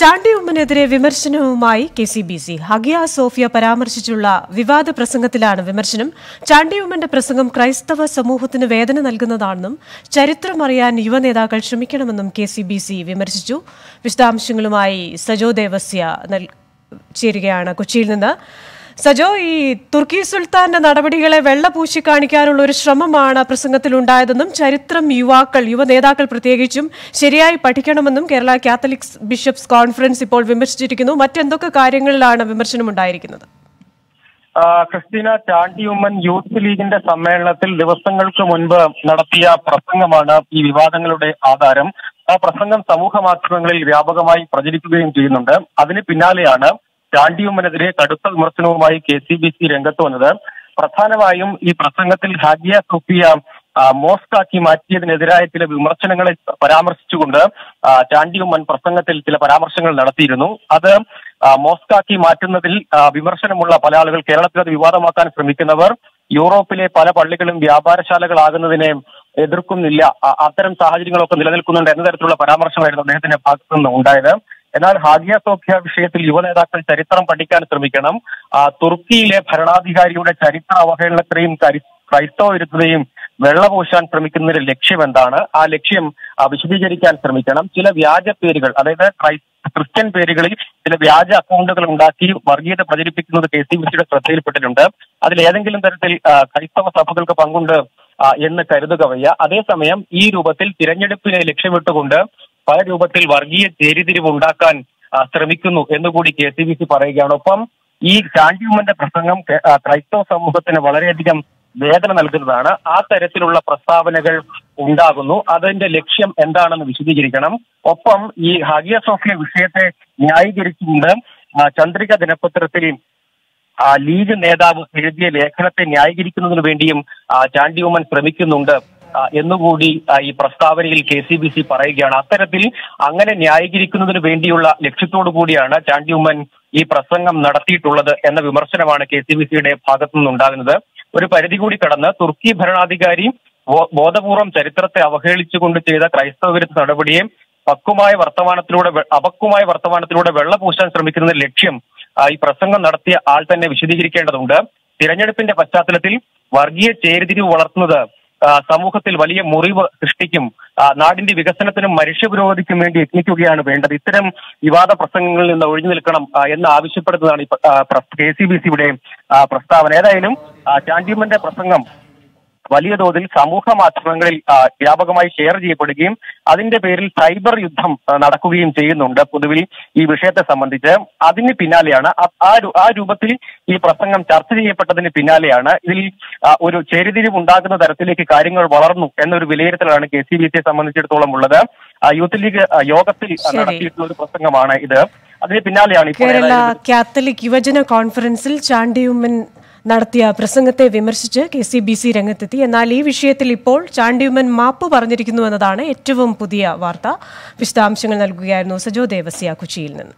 ചാണ്ടി ഉമ്മനെതിരെ വിമർശനവുമായി K C B C. Hagia Sophia പരാമർശിച്ചുള്ള വിവാദ പ്രസംഗത്തിലാണ് വിമർശനം. ചാണ്ടിയമ്മന്റെ പ്രസംഗം ക്രൈസ്തവ സമൂഹത്തിന് വേദന നൽകുന്നതാണെന്നും ചരിത്രമറിയാൻ യുവനേതാക്കൾ ശ്രമിക്കണമെന്നും കെ സി ബി സി വിമർശിച്ചു. വിശദാംശങ്ങളുമായി സജോ ദേവസ്യ ചേരുകയാണ് കൊച്ചിയിൽ നിന്ന്. സജോ ഈ തുർക്കി സുൽത്താന്റെ നടപടികളെ വെള്ളപൂശി കാണിക്കാനുള്ള ഒരു ശ്രമമാണ് പ്രസംഗത്തിൽ ഉണ്ടായതെന്നും ചരിത്രം യുവാക്കൾ യുവ നേതാക്കൾ പ്രത്യേകിച്ചും ശരിയായി പഠിക്കണമെന്നും കേരള കാത്തലിക്സ് ബിഷപ്സ് കോൺഫറൻസ് ഇപ്പോൾ വിമർശിച്ചിരിക്കുന്നു. മറ്റെന്തൊക്കെ കാര്യങ്ങളിലാണ് വിമർശനം ഉണ്ടായിരിക്കുന്നത്? ക്രിസ്റ്റീന ചാണ്ടിയുമ്മൻ യൂത്ത് ലീഗിന്റെ സമ്മേളനത്തിൽ ദിവസങ്ങൾക്ക് മുൻപ് നടത്തിയ പ്രസംഗമാണ് ഈ വിവാദങ്ങളുടെ ആധാരം. ആ പ്രസംഗം സമൂഹ മാധ്യമങ്ങളിൽ വ്യാപകമായി പ്രചരിക്കുകയും ചെയ്യുന്നുണ്ട്. അതിന് പിന്നാലെയാണ് ചാണ്ടിയുമ്മനെതിരെ കടുത്ത വിമർശനവുമായി കെ സി ബി സി രംഗത്ത് വന്നത്. പ്രധാനമായും ഈ പ്രസംഗത്തിൽ ഹാജിയ സോഫിയ മോസ്കാക്കി മാറ്റിയതിനെതിരായ ചില വിമർശനങ്ങളെ പരാമർശിച്ചുകൊണ്ട് ചാണ്ടിയമ്മൻ പ്രസംഗത്തിൽ ചില പരാമർശങ്ങൾ നടത്തിയിരുന്നു. അത് മോസ്കാക്കി മാറ്റുന്നതിൽ വിമർശനമുള്ള പല ആളുകൾ കേരളത്തിൽ അത് വിവാദമാക്കാൻ ശ്രമിക്കുന്നവർ യൂറോപ്പിലെ പല പള്ളികളും വ്യാപാരശാലകളാകുന്നതിനെ എതിർക്കുന്നില്ല. അത്തരം സാഹചര്യങ്ങളൊക്കെ നിലനിൽക്കുന്നുണ്ട് എന്ന തരത്തിലുള്ള പരാമർശമായിരുന്നു അദ്ദേഹത്തിന്റെ ഭാഗത്തു നിന്ന് ഉണ്ടായത്. എന്നാൽ ഹാഗിയ സോഫിയ വിഷയത്തിൽ യുവ നേതാക്കൾ ചരിത്രം പഠിക്കാൻ ശ്രമിക്കണം. തുർക്കിയിലെ ഭരണാധികാരിയുടെ ചരിത്ര അവഹേളനത്തെയും കരി- ക്രൈസ്തവ വിരുദ്ധതയും വെള്ളപൂശാൻ ശ്രമിക്കുന്നതിന്റെ ലക്ഷ്യം എന്താണ്? ആ ലക്ഷ്യം വിശദീകരിക്കാൻ ശ്രമിക്കണം. ചില വ്യാജ പേരുകൾ അതായത് ക്രിസ്ത്യൻ പേരുകളിൽ ചില വ്യാജ അക്കൗണ്ടുകൾ ഉണ്ടാക്കി വർഗീയത പ്രചരിപ്പിക്കുന്നത് കെ സി ബിസിയുടെ ശ്രദ്ധയിൽപ്പെട്ടിട്ടുണ്ട്. അതിൽ ഏതെങ്കിലും തരത്തിൽ ക്രൈസ്തവ സഭകൾക്ക് പങ്കുണ്ട് എന്ന് കരുതുക വയ്യ. അതേസമയം ഈ രൂപത്തിൽ തിരഞ്ഞെടുപ്പിനെ ലക്ഷ്യമിട്ടുകൊണ്ട് പല രൂപത്തിൽ വർഗീയ ചേരിതിരിവ് ഉണ്ടാക്കാൻ ശ്രമിക്കുന്നു എന്നുകൂടി കെ സി ബി സി പറയുകയാണ്. ഒപ്പം ഈ ചാണ്ടിയുമ്മന്റെ പ്രസംഗം ക്രൈസ്തവ സമൂഹത്തിന് വളരെയധികം വേദന നൽകുന്നതാണ്. ആ തരത്തിലുള്ള പ്രസ്താവനകൾ ഉണ്ടാകുന്നു. അതിന്റെ ലക്ഷ്യം എന്താണെന്ന് വിശദീകരിക്കണം. ഒപ്പം ഈ ഹഗിയ സോഫിയ വിഷയത്തെ ന്യായീകരിച്ചുകൊണ്ട് ചന്ദ്രിക ദിനപത്രത്തിൽ ലീഗ് നേതാവ് എഴുതിയ ലേഖനത്തെ ന്യായീകരിക്കുന്നതിന് വേണ്ടിയും ചാണ്ടിയുമ്മൻ ശ്രമിക്കുന്നുണ്ട്. എന്നുകൂടി ഈ പ്രസ്താവനയിൽ കെ സി ബി സി പറയുകയാണ്. അത്തരത്തിൽ അങ്ങനെ ന്യായീകരിക്കുന്നതിന് വേണ്ടിയുള്ള ലക്ഷ്യത്തോടു കൂടിയാണ് ചാണ്ടി ഉമ്മൻ ഈ പ്രസംഗം നടത്തിയിട്ടുള്ളത് എന്ന വിമർശനമാണ് കെ സി ബി സിയുടെ ഭാഗത്തു നിന്നുണ്ടാകുന്നത്. ഒരു പരിധി കൂടി കടന്ന് തുർക്കി ഭരണാധികാരി ബോധപൂർവം ചരിത്രത്തെ അവഹേളിച്ചുകൊണ്ട് ചെയ്ത ക്രൈസ്തവ വിരുദ്ധ നടപടിയെ പക്കുമായ വർത്തമാനത്തിലൂടെ അപക്കുമായ വർത്തമാനത്തിലൂടെ വെള്ളപൂശാൻ ശ്രമിക്കുന്ന ലക്ഷ്യം ഈ പ്രസംഗം നടത്തിയ ആൾ തന്നെ വിശദീകരിക്കേണ്ടതുണ്ട്. തിരഞ്ഞെടുപ്പിന്റെ പശ്ചാത്തലത്തിൽ വർഗീയ ചേരിതിരിവ് വളർത്തുന്നത് സമൂഹത്തിൽ വലിയ മുറിവ് സൃഷ്ടിക്കും. നാടിന്റെ വികസനത്തിനും മനുഷ്യ പുരോഗതിക്കും വേണ്ടി യത്നിക്കുകയാണ് വേണ്ടത്. ഇത്തരം വിവാദ പ്രസംഗങ്ങളിൽ നിന്ന് ഒഴിഞ്ഞു നിൽക്കണം എന്ന് ആവശ്യപ്പെടുന്നതാണ് കെ സി ബി സിയുടെ പ്രസ്താവന. ഏതായാലും ചാണ്ടിമന്റെ പ്രസംഗം വലിയ തോതിൽ സമൂഹ മാധ്യമങ്ങളിൽ വ്യാപകമായി ഷെയർ ചെയ്യപ്പെടുകയും അതിന്റെ പേരിൽ സൈബർ യുദ്ധം നടക്കുകയും ചെയ്യുന്നുണ്ട് പൊതുവിൽ ഈ വിഷയത്തെ സംബന്ധിച്ച്. അതിന് പിന്നാലെയാണ് ആ- രൂപത്തിൽ ഈ പ്രസംഗം ചർച്ച ചെയ്യപ്പെട്ടതിന് പിന്നാലെയാണ് ഇതിൽ ഒരു ചേരിതിരിവ് ഉണ്ടാകുന്ന തരത്തിലേക്ക് കാര്യങ്ങൾ വളർന്നു എന്നൊരു വിലയിരുത്തലാണ് കെ സി ബി സിയെ സംബന്ധിച്ചിടത്തോളം ഉള്ളത്. യൂത്ത് ലീഗ് യോഗത്തിൽ നടത്തിയിട്ടുള്ള ഒരു പ്രസംഗമാണ് ഇത്. അതിന് പിന്നാലെയാണ് കേരള കാത്തലിക് യുവജന കോൺഫറൻസിൽ ചാണ്ടിയുമ്മൻ നടത്തിയ പ്രസംഗത്തെ വിമർശിച്ച് കെ സി ബി സി രംഗത്തെത്തി. എന്നാൽ ഈ വിഷയത്തിൽ ഇപ്പോൾ ചാണ്ടിയുമൻ മാപ്പ് പറഞ്ഞിരിക്കുന്നു എന്നതാണ് ഏറ്റവും പുതിയ വാർത്ത. വിശദാംശങ്ങൾ നൽകുകയായിരുന്നു സജോ ദേവസ്യ കൊച്ചിയിൽ നിന്ന്.